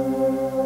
Música